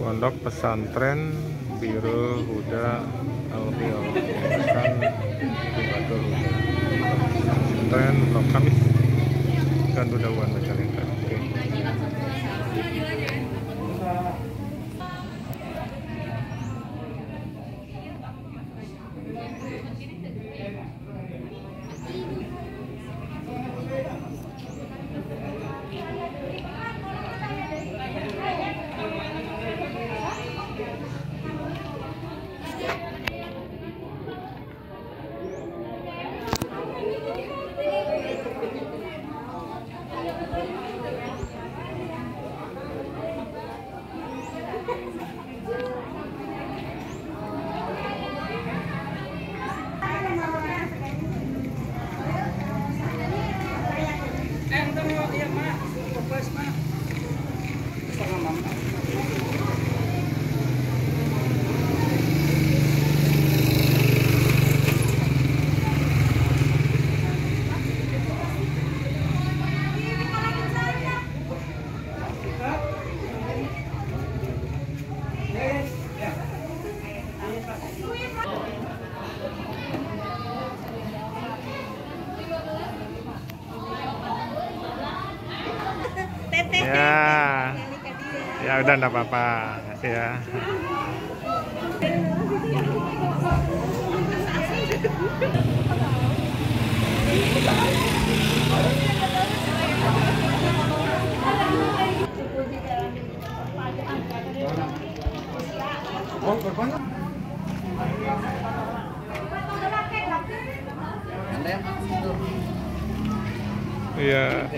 Pondok Pesantren Biru Huda Albiol Yayasan Ibatul Huda. Pesantren Blok Kamis. Gandudawan Majalengka Oke. Ya, ya udah enggak apa-apa. Kasih ya. Oh, berapa? Iya.